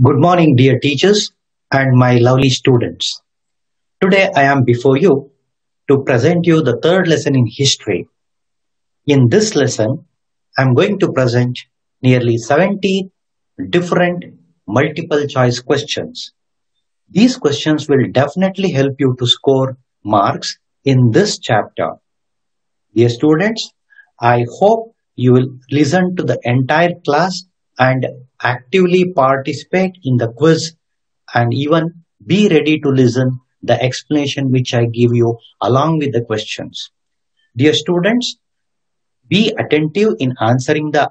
Good morning, dear teachers and my lovely students. Today I am before you to present you the third lesson in history. In this lesson, I am going to present nearly 70 different multiple choice questions. These questions will definitely help you to score marks in this chapter. Dear students, I hope you will listen to the entire class and actively participate in the quiz and even be ready to listen the explanation which I give you along with the questions. Dear students, be attentive in answering the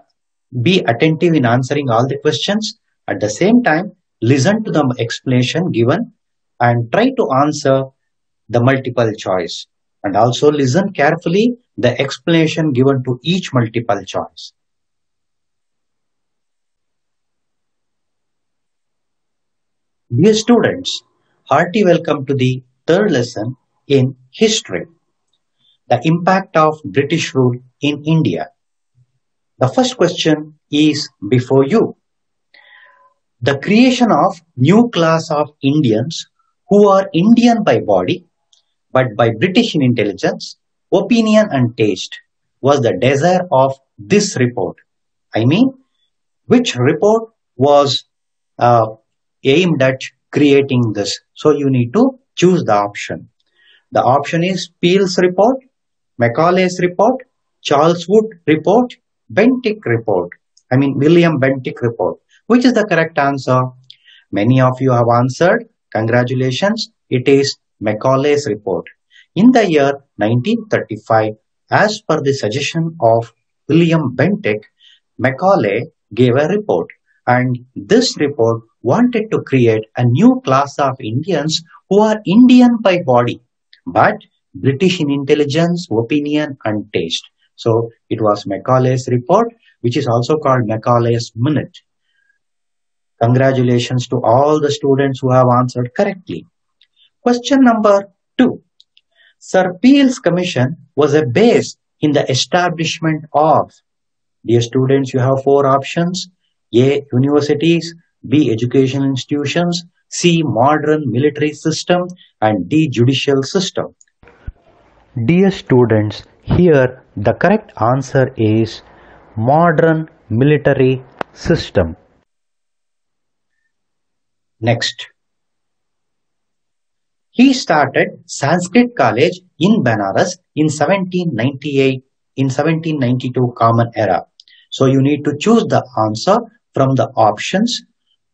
be attentive in answering all the questions. At the same time, listen to the explanation given and try to answer the multiple choice and also listen carefully the explanation given to each multiple choice. Dear students, hearty welcome to the third lesson in history. The impact of British rule in India. The first question is before you. The creation of new class of Indians who are Indian by body but by British in intelligence, opinion and taste was the desire of this report. I mean, which report was uh, aimed at creating this. So you need to choose the option. The option is Peel's report, Macaulay's report, Charles Wood report, Bentinck report. I mean William Bentinck report. Which is the correct answer? Many of you have answered. Congratulations. It is Macaulay's report. In the year 1935, as per the suggestion of William Bentinck, Macaulay gave a report and this report wanted to create a new class of Indians who are Indian by body, but British in intelligence, opinion and taste. So it was Macaulay's report, which is also called Macaulay's Minute. Congratulations to all the students who have answered correctly. Question number two. Sir Peel's commission was a base in the establishment of. Dear students, you have four options. A. Universities. B. Educational institutions. C. Modern military system. And D. Judicial system. Dear students, here the correct answer is modern military system. Next. He started Sanskrit College in Banaras in 1798 in 1792 Common Era. So you need to choose the answer from the options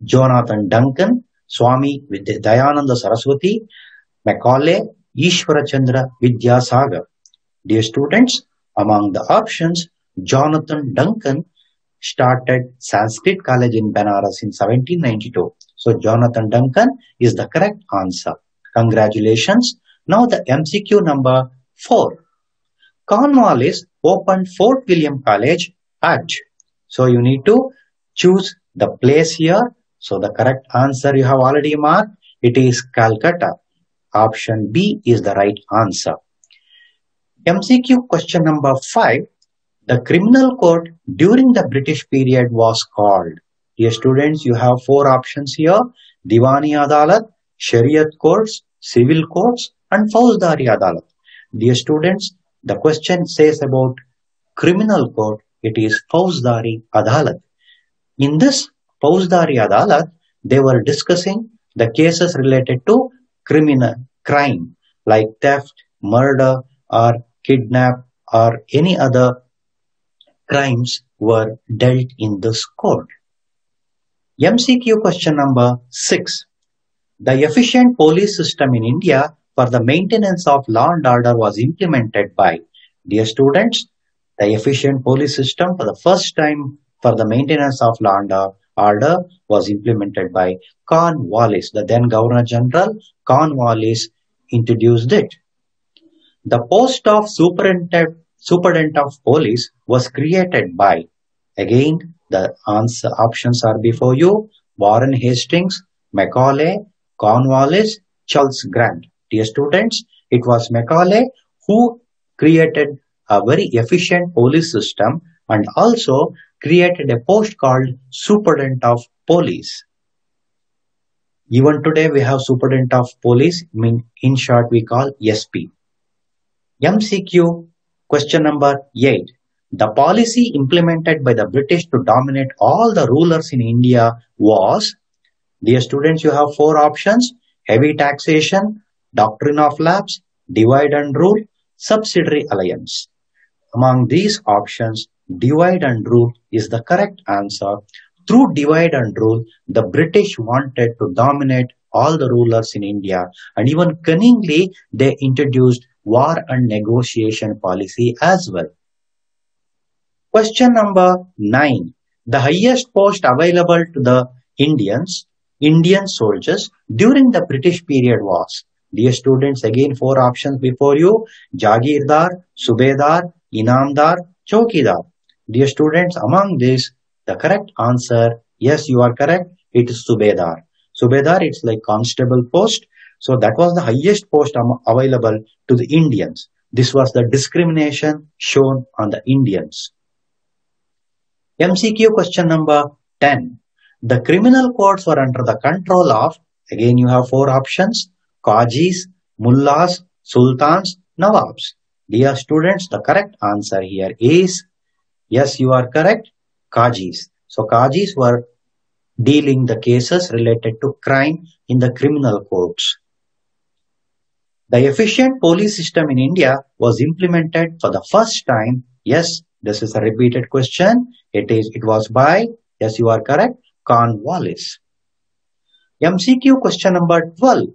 Jonathan Duncan, Swami Dayananda Saraswati, Macaulay, Ishwarachandra Vidyasagar. Dear students, among the options, Jonathan Duncan started Sanskrit College in Banaras in 1792. So Jonathan Duncan is the correct answer. Congratulations. Now the MCQ number 4. Cornwallis opened Fort William College at. So you need to choose the place here. So the correct answer you have already marked. It is Calcutta. Option B is the right answer. MCQ question number 5. The criminal court during the British period was called. Dear students, you have four options here. Diwani Adalat, Shariat courts, civil courts and Fauzdari Adalat. Dear students, the question says about criminal court, it is Fauzdari Adalat. In this Fauzdari Adalat, they were discussing the cases related to criminal crime like theft, murder or kidnap or any other crimes were dealt in this court. MCQ question number 6. The efficient police system in India for the maintenance of law and order was implemented by, dear students, the efficient police system for the first time for the maintenance of law and order was implemented by Cornwallis, the then Governor General Cornwallis introduced it. The post of superintendent, superintendent of police was created by, again, the answer options are before you, Warren Hastings, Macaulay, Cornwallis, Charles Grant. Dear students, it was Macaulay who created a very efficient police system and also created a post called Superintendent of Police. Even today we have Superintendent of Police, mean in short we call SP. MCQ question number 8. The policy implemented by the British to dominate all the rulers in India was, dear students, you have four options, heavy taxation, doctrine of lapse, divide and rule, subsidiary alliance. Among these options, divide and rule is the correct answer. Through divide and rule, the British wanted to dominate all the rulers in India and even cunningly they introduced war and negotiation policy as well. Question number 9. The highest post available to the Indians, Indian soldiers during the British period was. Dear students, again four options before you. Jagirdar, Subedar, Inamdar, Chowkidar. Dear students, among this, the correct answer, yes, you are correct. It is Subedar. Subedar, it's like constable post. So that was the highest post available to the Indians. This was the discrimination shown on the Indians. MCQ question number 10. The criminal courts were under the control of, again you have four options, Qazis, Mullahs, Sultans, Nawabs. Dear students, the correct answer here is, yes you are correct, Kajis. So Kajis were dealing the cases related to crime in the criminal courts. The efficient police system in India was implemented for the first time. Yes, this is a repeated question. It is. It was by, yes, you are correct, Cornwallis. MCQ question number 12.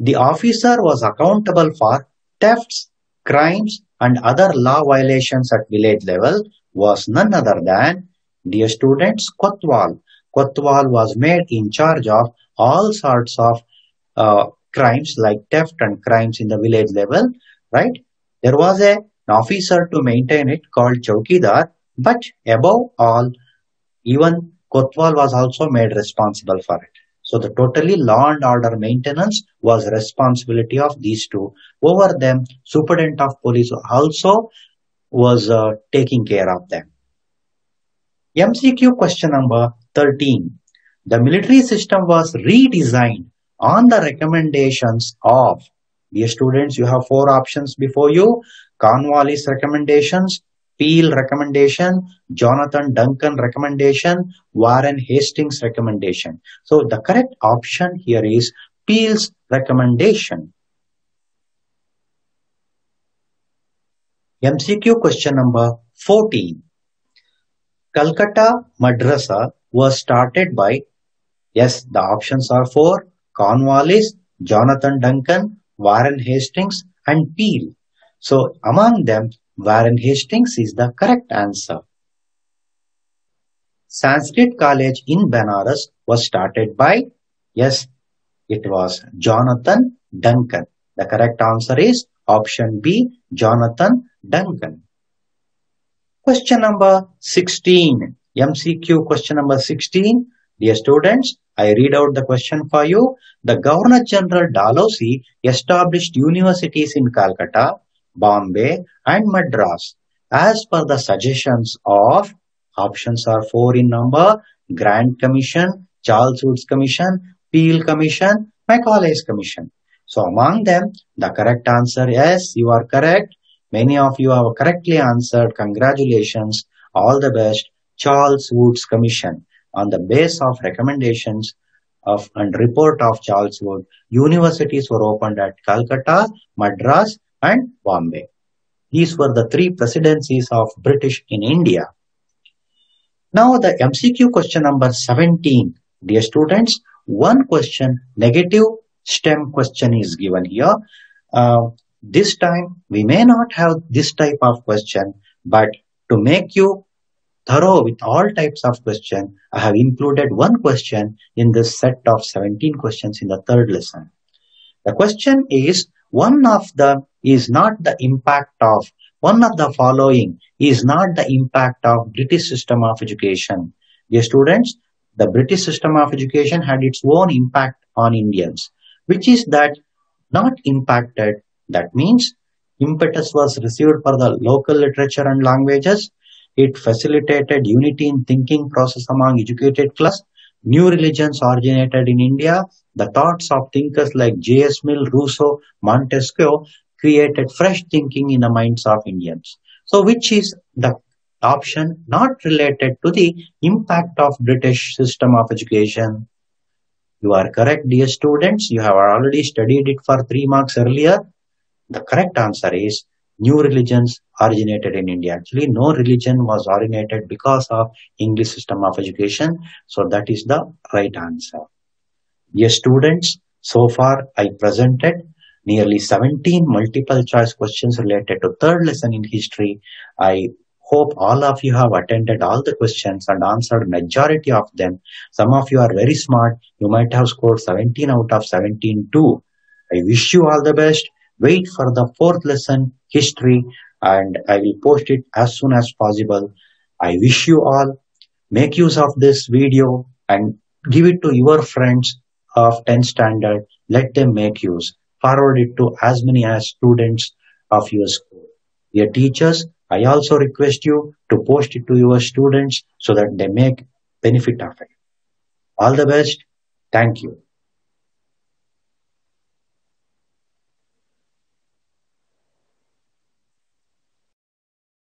The officer was accountable for thefts, crimes and other law violations at village level was none other than, dear students, Kotwal. Kotwal was made in charge of all sorts of uh, crimes like theft and crimes in the village level, right? There was a, an officer to maintain it called Chowkidar, but above all, even Kotwal was also made responsible for it. So the totally law and order maintenance was responsibility of these two. Over them, superintendent of police also was uh, taking care of them. MCQ question number 13. The military system was redesigned on the recommendations of dear students you have four options before you cornwallis recommendations peel recommendation jonathan duncan recommendation warren hastings recommendation so the correct option here is peel's recommendation mcq question number 14 calcutta madrasa was started by yes the options are four Cornwallis, Jonathan Duncan, Warren Hastings, and Peel. So among them, Warren Hastings is the correct answer. Sanskrit College in Benares was started by, yes, it was Jonathan Duncan. The correct answer is option B, Jonathan Duncan. Question number 16, MCQ question number 16. Dear students, I read out the question for you. The Governor General Dalhousie established universities in Calcutta, Bombay and Madras as per the suggestions of options are four in number Grant Commission, Charles Woods Commission, Peel Commission, Macaulay's Commission. So among them, the correct answer yes, you are correct. Many of you have correctly answered. Congratulations. All the best. Charles Woods Commission on the base of recommendations of and report of Charles Wood, universities were opened at Calcutta, Madras and Bombay. These were the three presidencies of British in India. Now the MCQ question number 17. Dear students, one question, negative STEM question is given here. Uh, this time we may not have this type of question, but to make you thorough with all types of question, I have included one question in this set of 17 questions in the third lesson. The question is, one of them is not the impact of, one of the following is not the impact of British system of education. Dear students, the British system of education had its own impact on Indians, which is that not impacted. That means impetus was received for the local literature and languages it facilitated unity in thinking process among educated class. New religions originated in India. The thoughts of thinkers like J.S. Mill, Rousseau, Montesquieu created fresh thinking in the minds of Indians. So which is the option not related to the impact of British system of education? You are correct, dear students. You have already studied it for three marks earlier. The correct answer is new religions originated in India. Actually, no religion was originated because of English system of education. So that is the right answer. Yes, students, so far I presented nearly 17 multiple choice questions related to third lesson in history. I hope all of you have attended all the questions and answered majority of them. Some of you are very smart. You might have scored 17 out of 17 too. I wish you all the best. Wait for the fourth lesson, history, and I will post it as soon as possible. I wish you all make use of this video and give it to your friends of 10 standard. Let them make use. Forward it to as many as students of your school. Your teachers, I also request you to post it to your students so that they make benefit of it. All the best. Thank you.